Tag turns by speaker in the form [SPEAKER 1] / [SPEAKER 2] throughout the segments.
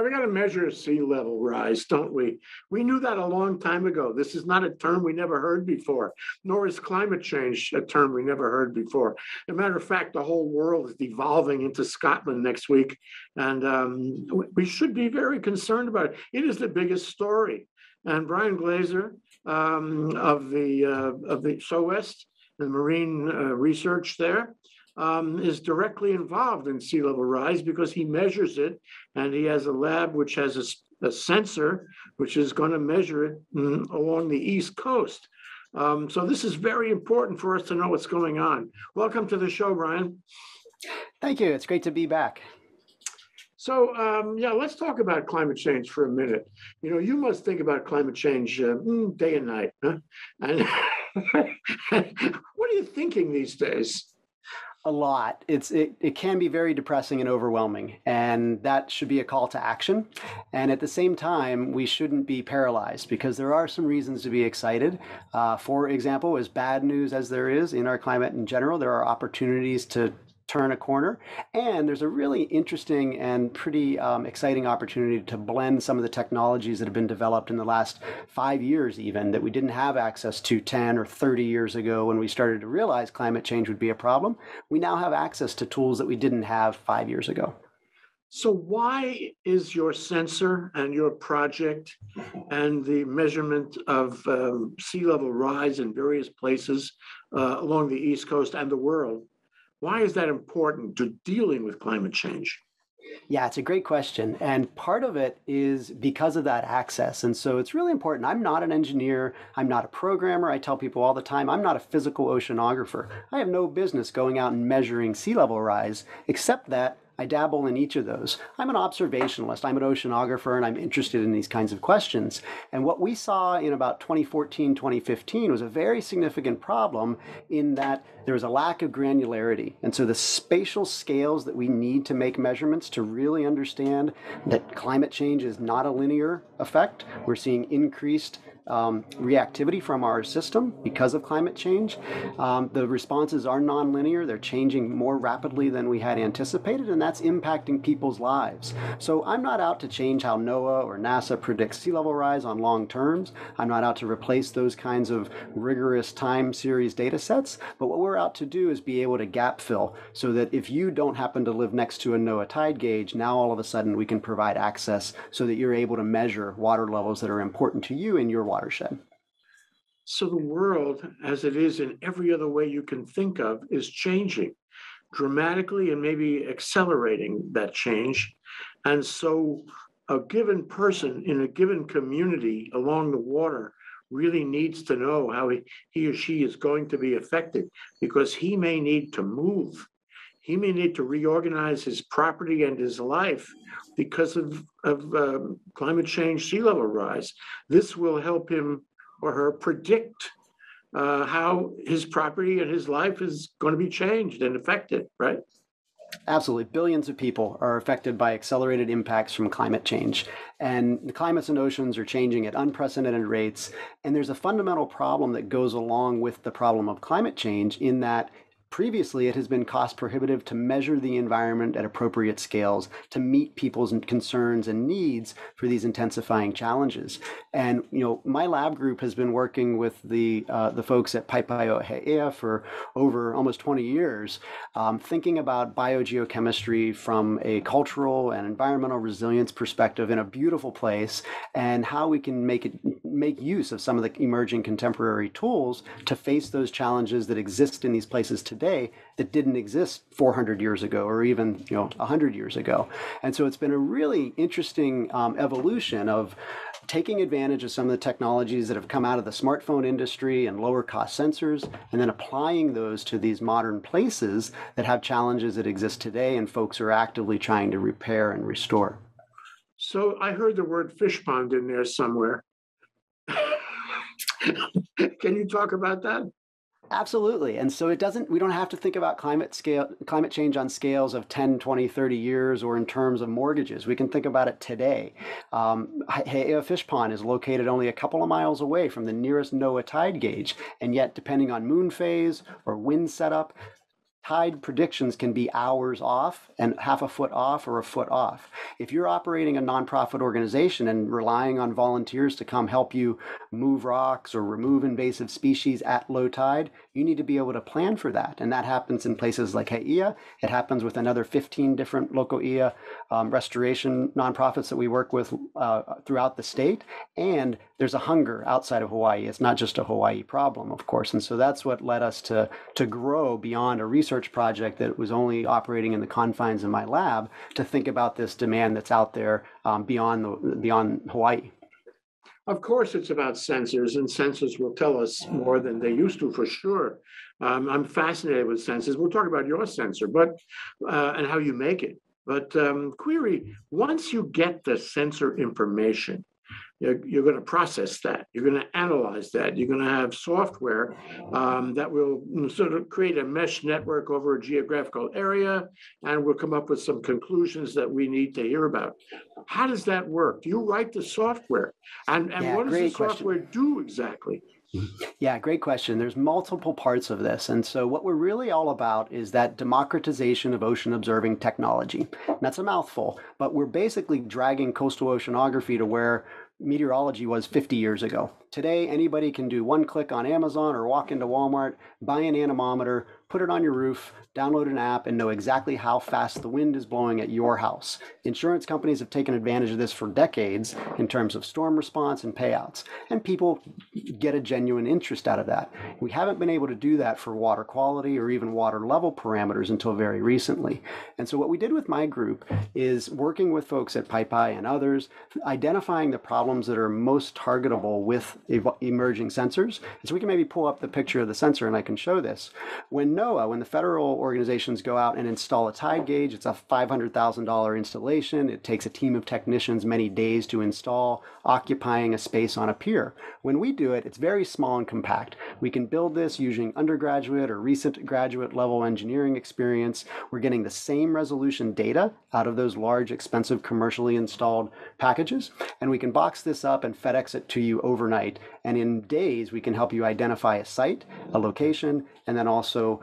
[SPEAKER 1] Yeah, we got to measure sea level rise, don't we? We knew that a long time ago. This is not a term we never heard before, nor is climate change a term we never heard before. As a matter of fact, the whole world is devolving into Scotland next week, and um, we should be very concerned about it. It is the biggest story. And Brian Glazer um, of the uh, of the SOEST, the marine uh, research there, um, is directly involved in sea level rise because he measures it and he has a lab which has a, a sensor which is going to measure it mm, along the East Coast. Um, so this is very important for us to know what's going on. Welcome to the show, Brian.
[SPEAKER 2] Thank you. It's great to be back.
[SPEAKER 1] So um, yeah, let's talk about climate change for a minute. You know, you must think about climate change uh, mm, day and night. Huh? And what are you thinking these days?
[SPEAKER 2] A lot. It's it, it can be very depressing and overwhelming, and that should be a call to action. And at the same time, we shouldn't be paralyzed because there are some reasons to be excited. Uh, for example, as bad news as there is in our climate in general, there are opportunities to turn a corner. And there's a really interesting and pretty um, exciting opportunity to blend some of the technologies that have been developed in the last five years, even that we didn't have access to 10 or 30 years ago when we started to realize climate change would be a problem. We now have access to tools that we didn't have five years ago.
[SPEAKER 1] So, why is your sensor and your project and the measurement of um, sea level rise in various places uh, along the East Coast and the world why is that important to dealing with climate change?
[SPEAKER 2] Yeah, it's a great question. And part of it is because of that access. And so it's really important. I'm not an engineer, I'm not a programmer. I tell people all the time, I'm not a physical oceanographer. I have no business going out and measuring sea level rise, except that I dabble in each of those. I'm an observationalist, I'm an oceanographer, and I'm interested in these kinds of questions. And what we saw in about 2014, 2015 was a very significant problem in that there was a lack of granularity. And so the spatial scales that we need to make measurements to really understand that climate change is not a linear effect, we're seeing increased um, reactivity from our system because of climate change. Um, the responses are nonlinear, they're changing more rapidly than we had anticipated, and that's impacting people's lives. So I'm not out to change how NOAA or NASA predicts sea level rise on long terms. I'm not out to replace those kinds of rigorous time series data sets, but what we're out to do is be able to gap fill so that if you don't happen to live next to a NOAA tide gauge, now all of a sudden we can provide access so that you're able to measure water levels that are important to you in your water watershed.
[SPEAKER 1] So the world, as it is in every other way you can think of, is changing dramatically and maybe accelerating that change. And so a given person in a given community along the water really needs to know how he, he or she is going to be affected because he may need to move. He may need to reorganize his property and his life because of, of um, climate change, sea level rise. This will help him or her predict uh, how his property and his life is going to be changed and affected, right?
[SPEAKER 2] Absolutely. Billions of people are affected by accelerated impacts from climate change. And the climates and oceans are changing at unprecedented rates. And there's a fundamental problem that goes along with the problem of climate change in that Previously, it has been cost prohibitive to measure the environment at appropriate scales to meet people's concerns and needs for these intensifying challenges. And you know, my lab group has been working with the uh, the folks at Paepae o He'eia for over almost 20 years, um, thinking about biogeochemistry from a cultural and environmental resilience perspective in a beautiful place, and how we can make it make use of some of the emerging contemporary tools to face those challenges that exist in these places today today that didn't exist 400 years ago or even you know 100 years ago. And so it's been a really interesting um, evolution of taking advantage of some of the technologies that have come out of the smartphone industry and lower cost sensors and then applying those to these modern places that have challenges that exist today and folks are actively trying to repair and restore.
[SPEAKER 1] So i heard the word fish pond in there somewhere. Can you talk about that
[SPEAKER 2] Absolutely. And so it doesn't, we don't have to think about climate scale, climate change on scales of 10, 20, 30 years or in terms of mortgages. We can think about it today. Um, Fish Pond is located only a couple of miles away from the nearest NOAA tide gauge. And yet, depending on moon phase or wind setup, tide predictions can be hours off and half a foot off or a foot off. If you're operating a nonprofit organization and relying on volunteers to come help you move rocks or remove invasive species at low tide, you need to be able to plan for that. And that happens in places like He'eia. It happens with another 15 different loko i'a um, restoration nonprofits that we work with uh, throughout the state. And there's a hunger outside of Hawaii. It's not just a Hawaii problem, of course. And so that's what led us to, to grow beyond a research project that was only operating in the confines of my lab to think about this demand that's out there um, beyond, the, beyond Hawaii.
[SPEAKER 1] Of course, it's about sensors, and sensors will tell us more than they used to for sure. Um, I'm fascinated with sensors. We'll talk about your sensor, but uh, and how you make it. But um, query once you get the sensor information, you're, you're going to process that. You're going to analyze that. You're going to have software um, that will sort of create a mesh network over a geographical area, and we'll come up with some conclusions that we need to hear about. How does that work? Do you write the software? And, and
[SPEAKER 2] Yeah,
[SPEAKER 1] what does the
[SPEAKER 2] great question.
[SPEAKER 1] software do exactly? Mm-hmm.
[SPEAKER 2] Yeah, great question. There's multiple parts of this. And so, what we're really all about is that democratization of ocean observing technology. And that's a mouthful, but we're basically dragging coastal oceanography to where meteorology was 50 years ago. Today, anybody can do one click on Amazon or walk into Walmart, buy an anemometer, put it on your roof, download an app, and know exactly how fast the wind is blowing at your house. Insurance companies have taken advantage of this for decades in terms of storm response and payouts, and people get a genuine interest out of that. We haven't been able to do that for water quality or even water level parameters until very recently. And so, what we did with my group is working with folks at Paepae and others, identifying the problems that are most targetable with emerging sensors. And so, we can maybe pull up the picture of the sensor and I can show this. When NOAA, when the federal organizations go out and install a tide gauge, it's a $500,000 installation. It takes a team of technicians many days to install, occupying a space on a pier. When we do it, it's very small and compact. We can build this using undergraduate or recent graduate level engineering experience. We're getting the same resolution data out of those large, expensive, commercially installed packages. And we can box this up and FedEx it to you overnight. And in days, we can help you identify a site, a location, and then also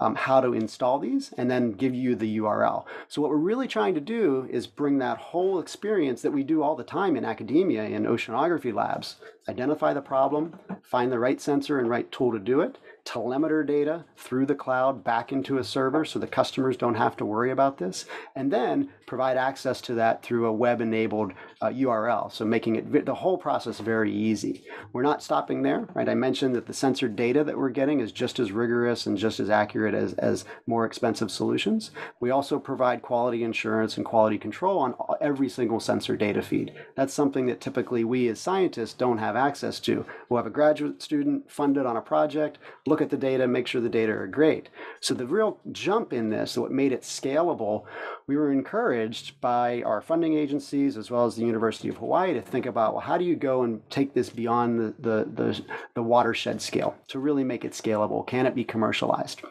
[SPEAKER 2] um, how to install these, and then give you the URL. So, what we're really trying to do is bring that whole experience that we do all the time in academia in oceanography labs identify the problem, find the right sensor and right tool to do it, telemeter data through the cloud back into a server so the customers don't have to worry about this, and then provide access to that through a web enabled uh, URL. So making it the whole process very easy. We're not stopping there, right? I mentioned that the sensor data that we're getting is just as rigorous and just as accurate as, as more expensive solutions. We also provide quality insurance and quality control on every single sensor data feed. That's something that typically we as scientists don't have access to. We'll have a graduate student funded on a project, look at the data, make sure the data are great. So the real jump in this, what made it scalable, we were encouraged by our funding agencies as well as the University of Hawaii to think about well, how do you go and take this beyond the, the, the, the watershed scale to really make it scalable? Can it be commercialized?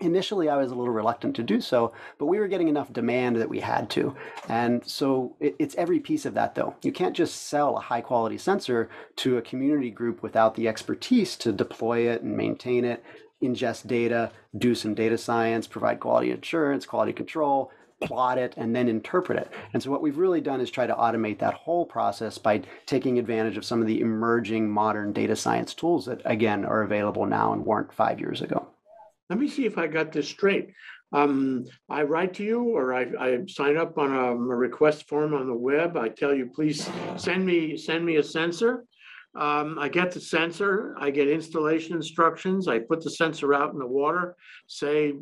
[SPEAKER 2] Initially, I was a little reluctant to do so, but we were getting enough demand that we had to. And so it, it's every piece of that, though. You can't just sell a high quality sensor to a community group without the expertise to deploy it and maintain it, ingest data, do some data science, provide quality assurance, quality control, plot it, and then interpret it. And so what we've really done is try to automate that whole process by taking advantage of some of the emerging modern data science tools that, again, are available now and weren't five years ago.
[SPEAKER 1] Let me see if I got this straight. Um, I write to you or I, I sign up on a, a request form on the web. I tell you, please send me, send me a sensor. Um, I get the sensor, I get installation instructions, I put the sensor out in the water, say,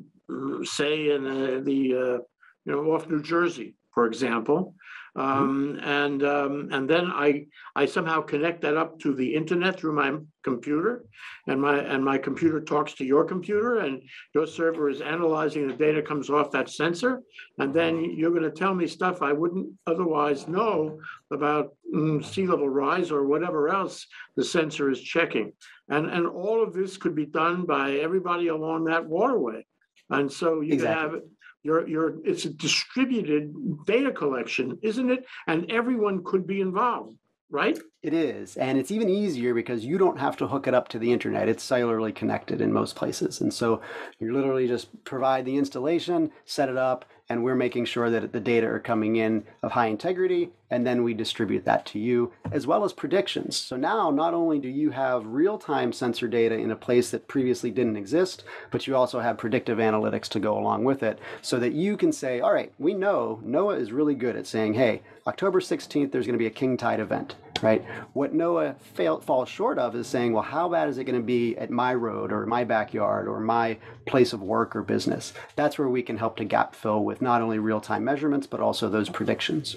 [SPEAKER 1] say in uh, the, uh, you know, off New Jersey, for example. Um, and, um, and then I, I somehow connect that up to the internet through my computer. And my, and my computer talks to your computer and your server is analyzing the data comes off that sensor. And then you're gonna tell me stuff I wouldn't otherwise know about mm, sea level rise or whatever else the sensor is checking. And, and all of this could be done by everybody along that waterway. And so you
[SPEAKER 2] Exactly.
[SPEAKER 1] have, your, it's a distributed data collection, isn't it? And everyone could be involved, right?
[SPEAKER 2] It is. And it's even easier because you don't have to hook it up to the internet. It's cellularly connected in most places. And so you literally just provide the installation, set it up, and we're making sure that the data are coming in of high integrity, and then we distribute that to you, as well as predictions. So now not only do you have real-time sensor data in a place that previously didn't exist, but you also have predictive analytics to go along with it, so that you can say, all right, we know NOAA is really good at saying, hey, October 16th, there's going to be a king tide event, right? What NOAA fail, falls short of is saying, well, how bad is it going to be at my road or my backyard or my place of work or business? That's where we can help to gap fill with not only real time measurements, but also those predictions.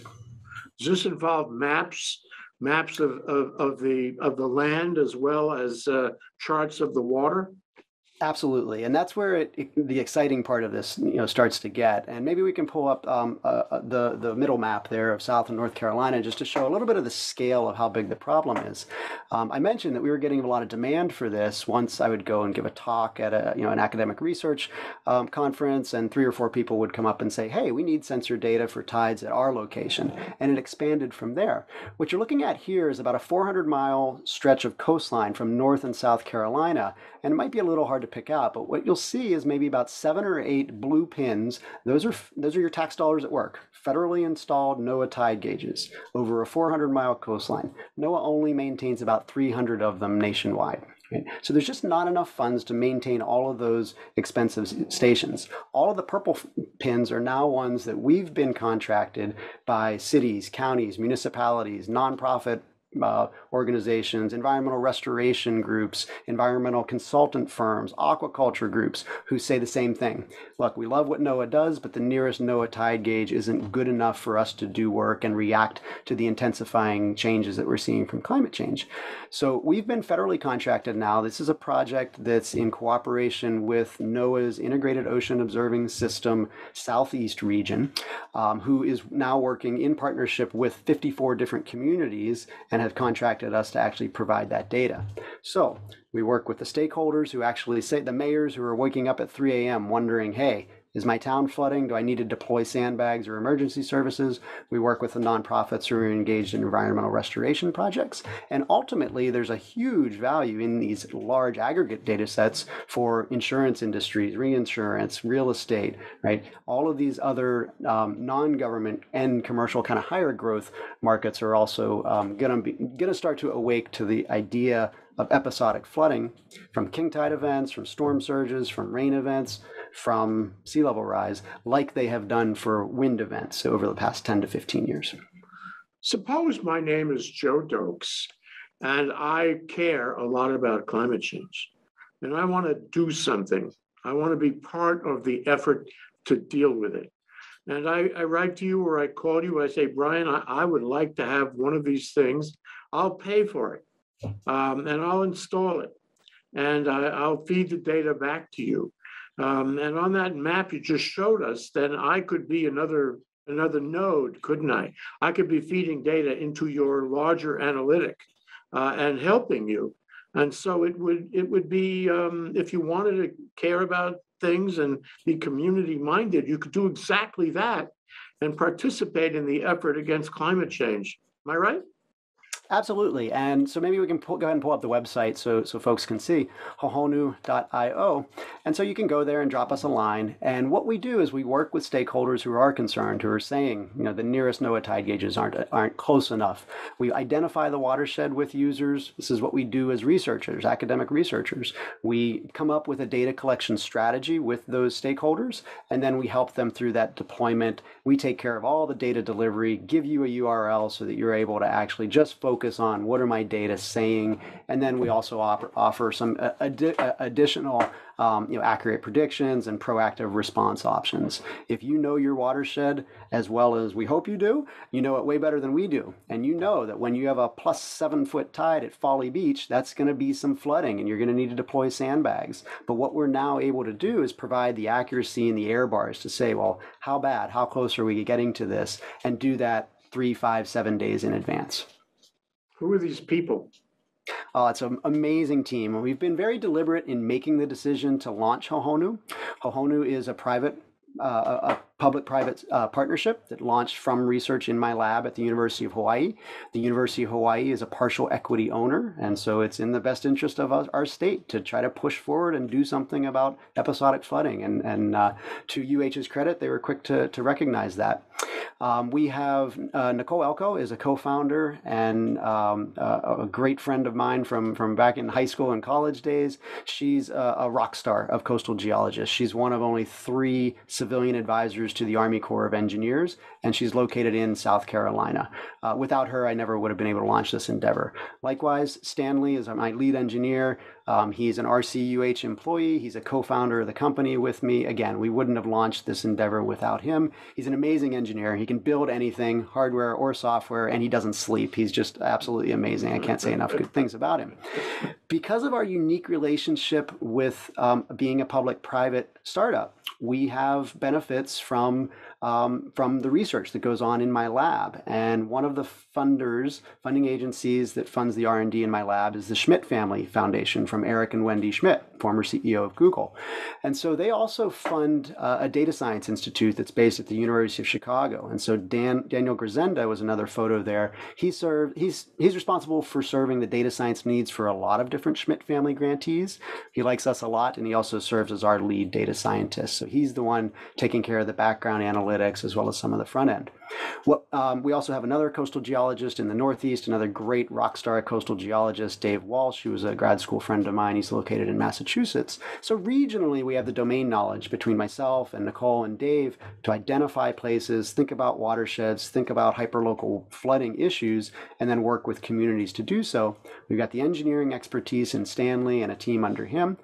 [SPEAKER 1] Does this involve maps, maps of, of, of the, of the land as well as uh, charts of the water?
[SPEAKER 2] Absolutely, and that's where it, it, the exciting part of this, you know, starts to get. And maybe we can pull up um, uh, uh, the the middle map there of South and North Carolina just to show a little bit of the scale of how big the problem is. Um, I mentioned that we were getting a lot of demand for this. Once I would go and give a talk at a you know an academic research um, conference, and three or four people would come up and say, "Hey, we need sensor data for tides at our location," and it expanded from there. What you're looking at here is about a 400 mile stretch of coastline from North and South Carolina, and it might be a little hard to pick out, but what you'll see is maybe about seven or eight blue pins. Those are those are your tax dollars at work. Federally installed NOAA tide gauges over a 400 mile coastline. NOAA only maintains about 300 of them nationwide. Right? So there's just not enough funds to maintain all of those expensive stations. All of the purple pins are now ones that we've been contracted by cities, counties, municipalities, nonprofit uh, organizations, environmental restoration groups, environmental consultant firms, aquaculture groups who say the same thing. Look, we love what NOAA does, but the nearest NOAA tide gauge isn't good enough for us to do work and react to the intensifying changes that we're seeing from climate change. So we've been federally contracted now. This is a project that's in cooperation with NOAA's Integrated Ocean Observing System Southeast region, um, who is now working in partnership with 54 different communities and have contracted us to actually provide that data. So we work with the stakeholders who actually say the mayors who are waking up at 3 a.m. wondering, hey, is my town flooding? Do I need to deploy sandbags or emergency services? We work with the nonprofits who are engaged in environmental restoration projects. And ultimately, there's a huge value in these large aggregate data sets for insurance industries, reinsurance, real estate, right? All of these other um, non-government and commercial kind of higher growth markets are also um, going to start to awake to the idea of episodic flooding from king tide events, from storm surges, from rain events, from sea level rise, like they have done for wind events over the past 10 to 15 years.
[SPEAKER 1] Suppose my name is Joe Doakes and I care a lot about climate change and I want to do something. I want to be part of the effort to deal with it. And I, I write to you or I call you, I say, Brian, I, I would like to have one of these things. I'll pay for it um, and I'll install it and I, will feed the data back to you. Um, and on that map you just showed us, then I could be another another node, couldn't I? I could be feeding data into your larger analytic uh, and helping you. And so it would it would be um, if you wanted to care about things and be community minded, you could do exactly that and participate in the effort against climate change. Am I right?
[SPEAKER 2] Absolutely. And so maybe we can pull, go ahead and pull up the website so, so folks can see hohonu.io. And so you can go there and drop us a line. And what we do is we work with stakeholders who are concerned, who are saying, you know, the nearest NOAA tide gauges aren't, aren't close enough. We identify the watershed with users. This is what we do as researchers, academic researchers. We come up with a data collection strategy with those stakeholders, and then we help them through that deployment. We take care of all the data delivery, give you a URL so that you're able to actually just focus focus on what are my data saying, and then we also offer, offer some uh, uh, additional um, you know, accurate predictions and proactive response options. If you know your watershed as well as we hope you do, you know it way better than we do. And you know that when you have a plus seven foot tide at Folly Beach, that's going to be some flooding and you're going to need to deploy sandbags. But what we're now able to do is provide the accuracy in the error bars to say, well, how bad, how close are we getting to this? And do that three, five, seven days in advance.
[SPEAKER 1] Who are these people?
[SPEAKER 2] Uh, it's an amazing team. We've been very deliberate in making the decision to launch Hohonu. Hohonu is a private uh, a public-private uh, partnership that launched from research in my lab at the University of Hawaii. The University of Hawaii is a partial equity owner, and so it's in the best interest of our state to try to push forward and do something about episodic flooding. And, and uh, to UH's credit, they were quick to, to recognize that. Um, we have uh, Nicole Elko is a co-founder and um, a, a great friend of mine from, from back in high school and college days. She's a, a rock star of coastal geologists. She's one of only three civilian advisors to the Army Corps of Engineers, and she's located in South Carolina. Uh, without her, I never would have been able to launch this endeavor. Likewise, Stanley is my lead engineer. Um, he's an RCUH employee. He's a co-founder of the company with me. Again, we wouldn't have launched this endeavor without him. He's an amazing engineer. He can build anything, hardware or software, and he doesn't sleep. He's just absolutely amazing. I can't say enough good things about him. Because of our unique relationship with um, being a public-private startup, we have benefits from um, from the research that goes on in my lab. And one of the funders, funding agencies that funds the R&D in my lab is the Schmidt Family Foundation from Eric and Wendy Schmidt, former CEO of Google. And so they also fund uh, a data science institute that's based at the University of Chicago. And so Dan, Daniel Grazenda was another photo there. He served, he's, he's responsible for serving the data science needs for a lot of different Schmidt family grantees. He likes us a lot, and he also serves as our lead data scientist. So he's the one taking care of the background analytics analytics as well as some of the front end. Well, um, we also have another coastal geologist in the Northeast, another great rock star coastal geologist, Dave Walsh, who was a grad school friend of mine. He's located in Massachusetts. So regionally, we have the domain knowledge between myself and Nicole and Dave to identify places, think about watersheds, think about hyperlocal flooding issues, and then work with communities to do so. We've got the engineering expertise in Stanley and a team under him.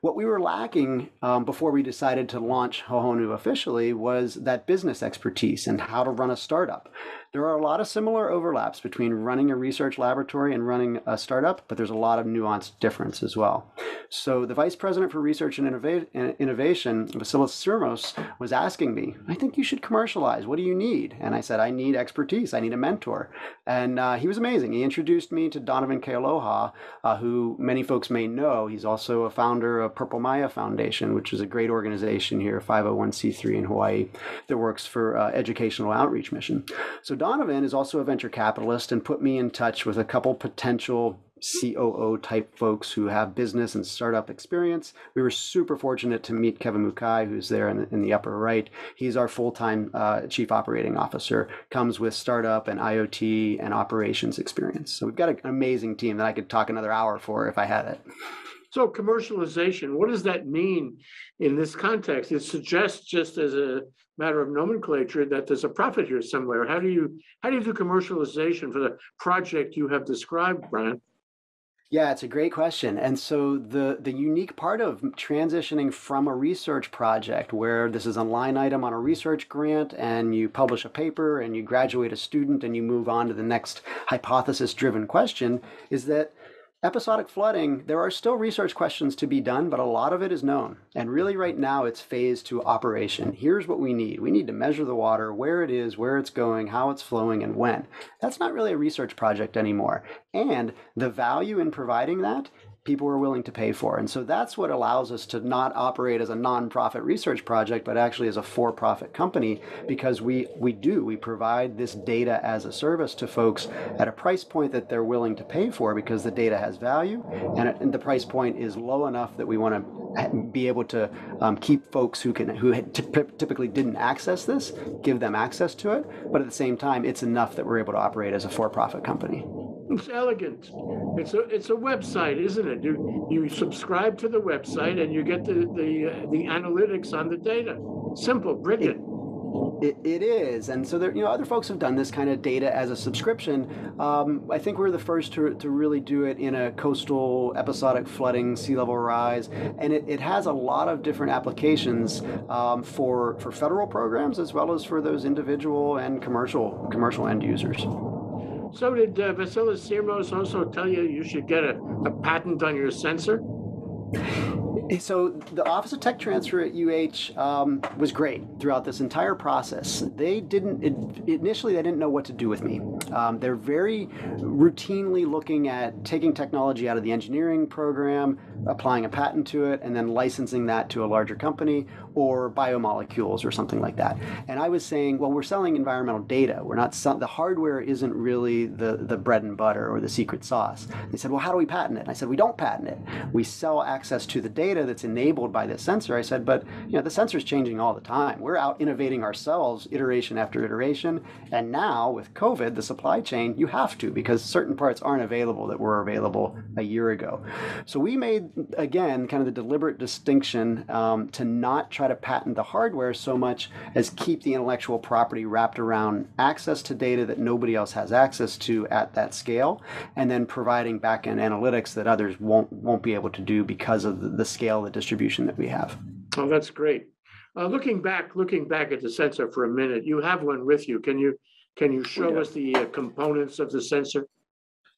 [SPEAKER 2] What we were lacking um, before we decided to launch Hohonu officially was that business expertise and how to run a startup. There are a lot of similar overlaps between running a research laboratory and running a startup, but there's a lot of nuanced difference as well. So the vice president for research and innova- innovation, Vassilis Syrmos, was asking me, I think you should commercialize. What do you need? And I said, I need expertise. I need a mentor. And uh, he was amazing. He introduced me to Donovan Kealoha, uh, who many folks may know. He's also a founder of Purple Mai'a Foundation, which is a great organization here, 501c3 in Hawaii, that works for uh, educational outreach mission. So Donovan is also a venture capitalist and put me in touch with a couple potential COO type folks who have business and startup experience. We were super fortunate to meet Kevin Mukai, who's there in the, in the upper right. He's our full time uh, chief operating officer, comes with startup and IoT and operations experience. So we've got an amazing team that I could talk another hour for if I had it.
[SPEAKER 1] So commercialization, what does that mean in this context? It suggests just as a matter of nomenclature that there's a profit here somewhere. How do you how do you do commercialization for the project you have described, Brian?
[SPEAKER 2] Yeah, it's a great question. And so the the unique part of transitioning from a research project where this is a line item on a research grant and you publish a paper and you graduate a student and you move on to the next hypothesis driven question is that Episodic flooding, there are still research questions to be done, but a lot of it is known. And really, right now, it's phased to operation. Here's what we need we need to measure the water, where it is, where it's going, how it's flowing, and when. That's not really a research project anymore. And the value in providing that people are willing to pay for. And so that's what allows us to not operate as a nonprofit research project, but actually as a for-profit company, because we we do we provide this data as a service to folks at a price point that they're willing to pay for because the data has value, and, it, and the price point is low enough that we want to be able to um, keep folks who can who typically didn't access this, give them access to it, but at the same time, it's enough that we're able to operate as a for-profit company.
[SPEAKER 1] It's elegant. It's a it's a website, isn't it? You you subscribe to the website and you get the the uh, the analytics on the data. Simple, brilliant.
[SPEAKER 2] It, it is, and so there, you know, other folks have done this kind of data as a subscription. Um, I think we're the first to, to really do it in a coastal episodic flooding, sea level rise, and it, it has a lot of different applications um, for for federal programs as well as for those individual and commercial commercial end users.
[SPEAKER 1] So did uh, Vassilis Syrmos also tell you you should get a, a patent on your sensor?
[SPEAKER 2] So the Office of Tech Transfer at UH um, was great throughout this entire process. They didn't initially they didn't know what to do with me. Um, they're very routinely looking at taking technology out of the engineering program, applying a patent to it, and then licensing that to a larger company or biomolecules or something like that. And I was saying, well, we're selling environmental data. We're not the hardware isn't really the the bread and butter or the secret sauce. They said, well, how do we patent it? And I said, we don't patent it. We sell access to the data data that's enabled by this sensor. I said, but you know, the sensor is changing all the time. We're out innovating ourselves iteration after iteration. And now with COVID, the supply chain, you have to because certain parts aren't available that were available a year ago. So we made, again, kind of the deliberate distinction um, to not try to patent the hardware so much as keep the intellectual property wrapped around access to data that nobody else has access to at that scale, and then providing backend analytics that others won't won't be able to do because of the, the scale scale the distribution that we have.
[SPEAKER 1] Oh, that's great. Uh, looking back, looking back at the sensor for a minute, you have one with you. Can you can you show us the uh, components of the sensor?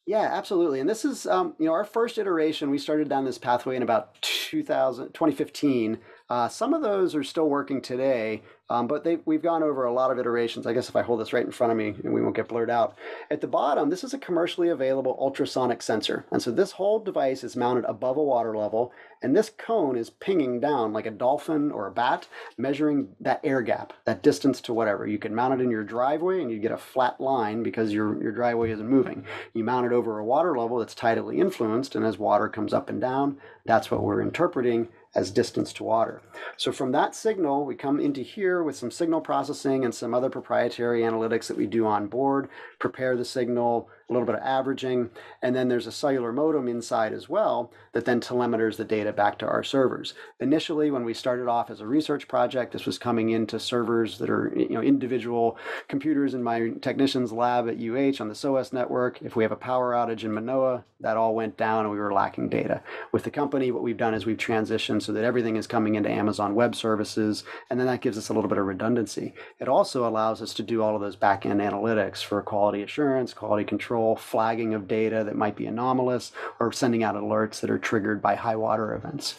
[SPEAKER 2] Yeah, absolutely. And this is, um, you know, our first iteration. We started down this pathway in about 2000, 2015. Uh, some of those are still working today, um, but we've gone over a lot of iterations. I guess if I hold this right in front of me and we won't get blurred out. At the bottom, this is a commercially available ultrasonic sensor. And so this whole device is mounted above a water level, and this cone is pinging down like a dolphin or a bat, measuring that air gap, that distance to whatever. You can mount it in your driveway and you get a flat line because your, your driveway isn't moving. You mount it over a water level that's tidally influenced, and as water comes up and down, that's what we're interpreting as distance to water. So from that signal, we come into here with some signal processing and some other proprietary analytics that we do on board, prepare the signal, a little bit of averaging, and then there's a cellular modem inside as well that then telemeters the data back to our servers. Initially, when we started off as a research project, this was coming into servers that are you know individual computers in my technician's lab at UH on the SOEST network. If we have a power outage in Manoa, that all went down and we were lacking data. With the company, what we've done is we've transitioned so that everything is coming into Amazon Web Services, and then that gives us a little bit of redundancy. It also allows us to do all of those back-end analytics for quality assurance, quality control, flagging of data that might be anomalous, or sending out alerts that are triggered by high water events.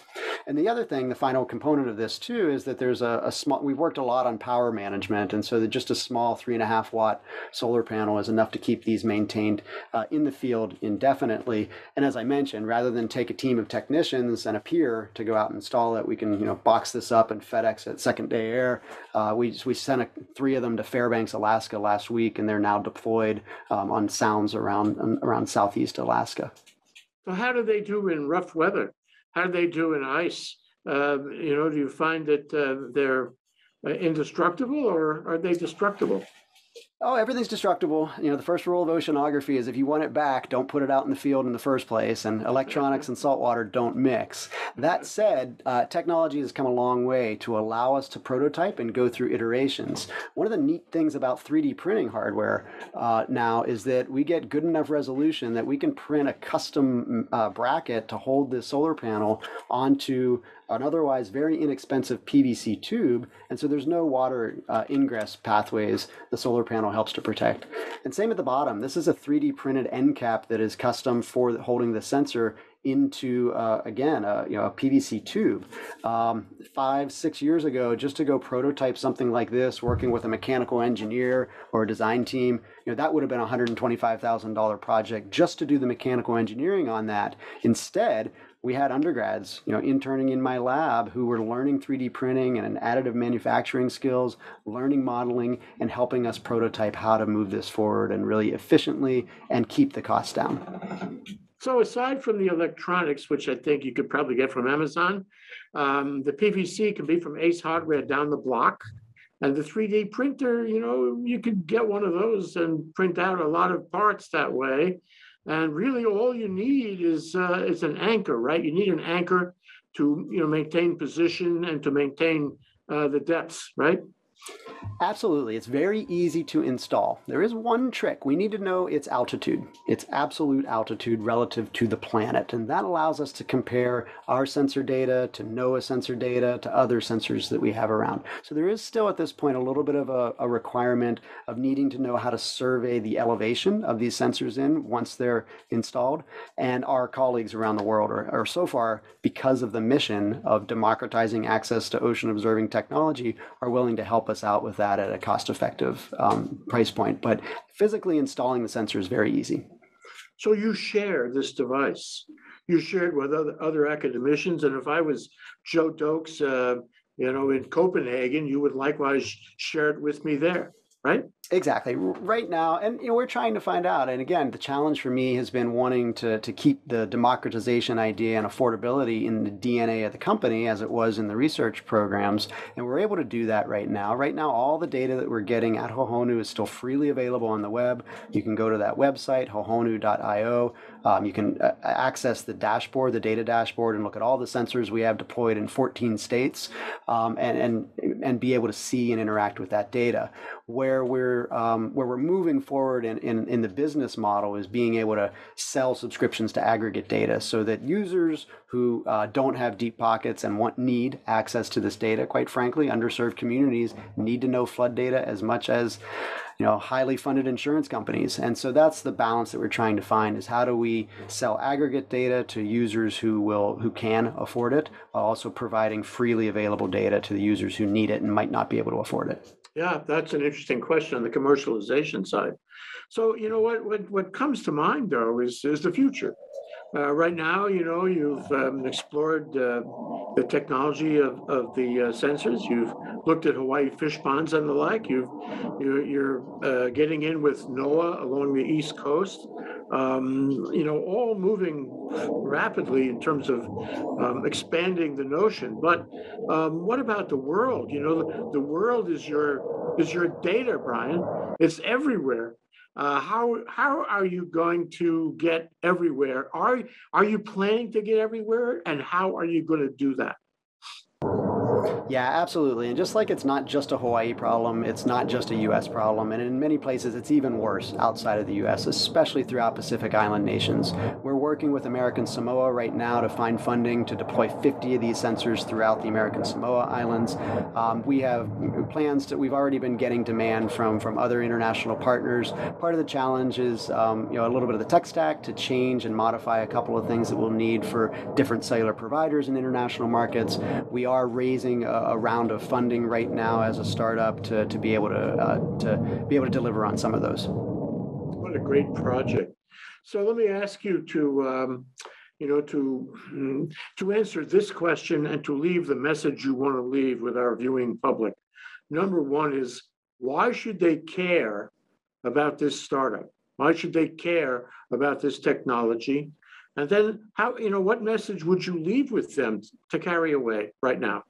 [SPEAKER 2] And the other thing, the final component of this too, is that there's a, a small, we've worked a lot on power management. And so that just a small three and a half watt solar panel is enough to keep these maintained uh, in the field indefinitely. And as I mentioned, rather than take a team of technicians and a pier to go out and install it, we can, you know, box this up and FedEx it second day air. Uh, we, we sent a, three of them to Fairbanks, Alaska last week, and they're now deployed um, on sounds around, around Southeast Alaska.
[SPEAKER 1] So how do they do in rough weather? How do they do in ice? Uh, you know, do you find that uh, they're uh, indestructible or are they destructible?
[SPEAKER 2] Oh, everything's destructible. You know, the first rule of oceanography is if you want it back, don't put it out in the field in the first place, and electronics and saltwater don't mix. That said, uh, technology has come a long way to allow us to prototype and go through iterations. One of the neat things about 3D printing hardware uh, now is that we get good enough resolution that we can print a custom uh, bracket to hold the solar panel onto an otherwise very inexpensive PVC tube, and so there's no water uh, ingress pathways the solar panel helps to protect. And same at the bottom. This is a 3D printed end cap that is custom for holding the sensor into uh, again a, you know a PVC tube. Um, five six years ago, just to go prototype something like this, working with a mechanical engineer or a design team, you know that would have been a hundred and twenty five thousand dollar project just to do the mechanical engineering on that. Instead, we had undergrads, you know, interning in my lab who were learning 3D printing and additive manufacturing skills, learning modeling, and helping us prototype how to move this forward and really efficiently and keep the costs down.
[SPEAKER 1] So aside from the electronics, which I think you could probably get from Amazon, um, the PVC can be from Ace Hardware down the block. And the 3D printer, you know, you could get one of those and print out a lot of parts that way. And really, all you need is uh, is an anchor, right? You need an anchor to you know maintain position and to maintain uh, the depths, right?
[SPEAKER 2] Absolutely. It's very easy to install. There is one trick. We need to know its altitude, its absolute altitude relative to the planet. And that allows us to compare our sensor data to NOAA sensor data to other sensors that we have around. So there is still at this point a little bit of a, a requirement of needing to know how to survey the elevation of these sensors in once they're installed. And our colleagues around the world are, are so far, because of the mission of democratizing access to ocean observing technology, are willing to help us out with that at a cost effective um, price point. But physically installing the sensor is very easy.
[SPEAKER 1] So you share this device. You share it with other, other academicians, and if I was Joe Doakes, uh, you know, in Copenhagen, you would likewise share it with me there, right?
[SPEAKER 2] Exactly. Right now, and you know, we're trying to find out. And again, the challenge for me has been wanting to, to keep the democratization idea and affordability in the DNA of the company as it was in the research programs. And we're able to do that right now. Right now, all the data that we're getting at Hohonu is still freely available on the web. You can go to that website, hohonu.io. Um, you can uh, access the dashboard, the data dashboard, and look at all the sensors we have deployed in 14 states um, and, and, and be able to see and interact with that data. Where we're um, where we're moving forward in, in, in the business model is being able to sell subscriptions to aggregate data so that users who uh, don't have deep pockets and want need access to this data, quite frankly, underserved communities need to know flood data as much as you know highly funded insurance companies and so that's the balance that we're trying to find is how do we sell aggregate data to users who will who can afford it while also providing freely available data to the users who need it and might not be able to afford it
[SPEAKER 1] yeah, that's an interesting question on the commercialization side. So, you know, what what what comes to mind though is is the future. Uh, right now, you know, you've um, explored uh, the technology of, of the uh, sensors. You've looked at Hawaii fish ponds and the like. You've you're, you're uh, getting in with NOAA along the east coast. Um, you know, all moving rapidly in terms of um, expanding the notion. But um, what about the world? You know, the, the world is your is your data, Brian. It's everywhere. Uh, how how are you going to get everywhere? Are are you planning to get everywhere, and how are you going to do that?
[SPEAKER 2] Yeah, absolutely. And just like it's not just a Hawaii problem, it's not just a U.S. problem. And in many places, it's even worse outside of the U.S., especially throughout Pacific Island nations. We're working with American Samoa right now to find funding to deploy 50 of these sensors throughout the American Samoa Islands. Um, we have plans to, we've already been getting demand from, from other international partners. Part of the challenge is, um, you know, a little bit of the tech stack to change and modify a couple of things that we'll need for different cellular providers in international markets. We are raising a, a round of funding right now as a startup to, to be able to uh, to be able to deliver on some of those.
[SPEAKER 1] What a great project! So let me ask you to. Um, you know, to mm, to answer this question and to leave the message you want to leave with our viewing public. Number one is why should they care about this startup? Why should they care about this technology? And then how, you know, what message would you leave with them to carry away right now?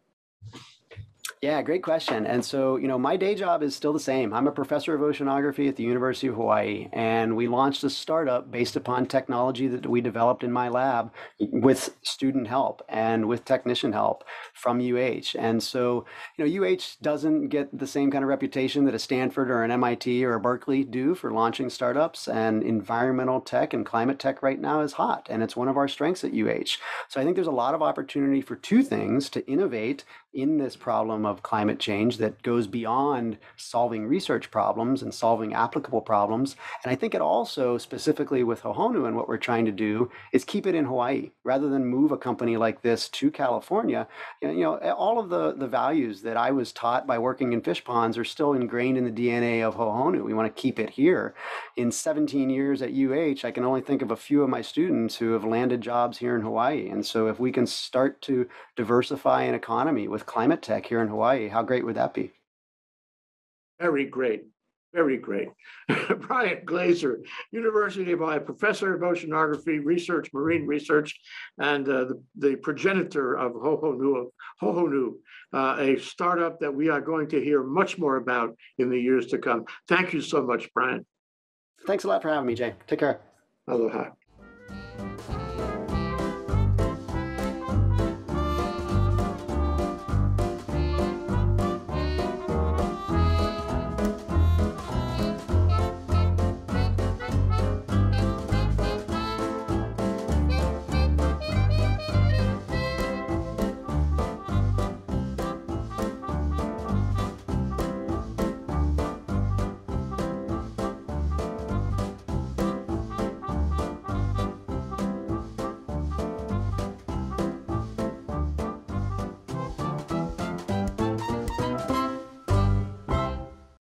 [SPEAKER 2] Yeah, great question. And so, you know, my day job is still the same. I'm a professor of oceanography at the University of Hawaii, and we launched a startup based upon technology that we developed in my lab with student help and with technician help from UH. And so, you know, UH doesn't get the same kind of reputation that a Stanford or an MIT or a Berkeley do for launching startups, and environmental tech and climate tech right now is hot, and it's one of our strengths at UH. So I think there's a lot of opportunity for two things to innovate in this problem of climate change that goes beyond solving research problems and solving applicable problems. And I think it also, specifically with Hohonu and what we're trying to do, is keep it in Hawaii rather than move a company like this to California. You know, all of the, the values that I was taught by working in fish ponds are still ingrained in the DNA of Hohonu. We want to keep it here. In 17 years at UH, I can only think of a few of my students who have landed jobs here in Hawaii. And so if we can start to diversify an economy with with climate tech here in Hawaii. How great would that be?
[SPEAKER 1] Very great. Very great. Brian Glazer, University of Hawaii, professor of oceanography, research, marine research, and uh, the, the progenitor of Hohonu, Hohonu uh, a startup that we are going to hear much more about in the years to come. Thank you so much, Brian.
[SPEAKER 2] Thanks a lot for having me, Jay. Take care.
[SPEAKER 1] Aloha.